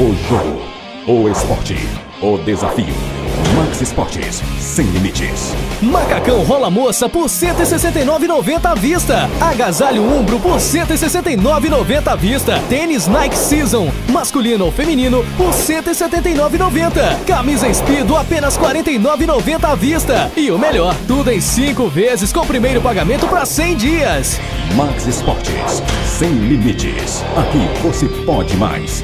O jogo, o esporte, o desafio. Max Esportes, sem limites. Macacão rola moça por 169,90 à vista. Agasalho Umbro por 169,90 à vista. Tênis Nike Season, masculino ou feminino, por 179,90. Camisa Speedo apenas 49,90 à vista. E o melhor, tudo em 5 vezes com primeiro pagamento para 100 dias. Max Esportes, sem limites. Aqui você pode mais.